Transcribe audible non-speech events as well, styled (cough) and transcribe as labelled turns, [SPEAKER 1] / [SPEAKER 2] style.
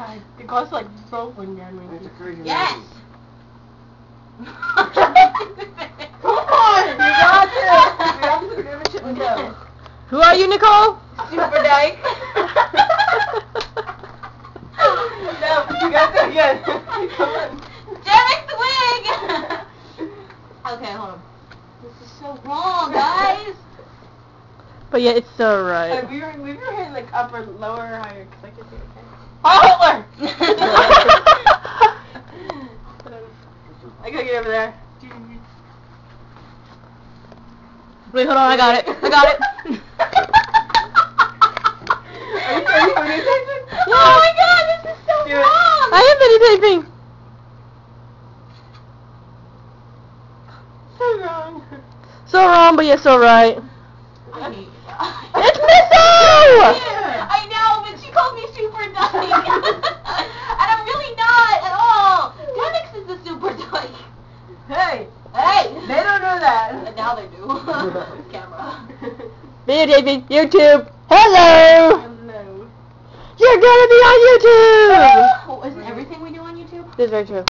[SPEAKER 1] God, the glass like broke one down my
[SPEAKER 2] It's a crazy
[SPEAKER 3] Yes!
[SPEAKER 2] movie.
[SPEAKER 1] Come on! You got this! We have to give it to go.
[SPEAKER 4] Who are you, Nicole?
[SPEAKER 1] Super Dyke. no, you got to again. Come on.
[SPEAKER 3] Derek the wig! okay, hold on. This is so wrong, guys.
[SPEAKER 4] But yeah, it's so
[SPEAKER 1] Uh,
[SPEAKER 4] right.
[SPEAKER 1] we were we were hitting like upper, lower, or higher because I could see okay.
[SPEAKER 3] Oh, (laughs) (laughs)
[SPEAKER 1] I gotta get over there.
[SPEAKER 4] Wait, hold on, I got it. I got it.
[SPEAKER 1] Are you, are you videotaping? (laughs)
[SPEAKER 3] oh my god, this is so
[SPEAKER 1] Do it.
[SPEAKER 3] wrong!
[SPEAKER 4] I am videotaping.
[SPEAKER 1] So wrong.
[SPEAKER 4] So wrong, but yeah, so right.
[SPEAKER 3] I hate
[SPEAKER 4] It's Missile!
[SPEAKER 3] I know, but she called me super dyke. (laughs) and I'm really not at all. Demyx is the super dyke.
[SPEAKER 1] Hey,
[SPEAKER 3] Hey!
[SPEAKER 1] they don't know that. (laughs)
[SPEAKER 3] And now they do. (laughs) Camera.
[SPEAKER 4] Videotaping. YouTube. Hello!
[SPEAKER 1] Hello.
[SPEAKER 4] You're gonna be on YouTube!
[SPEAKER 3] Oh, isn't everything we do on YouTube?
[SPEAKER 4] This is very true.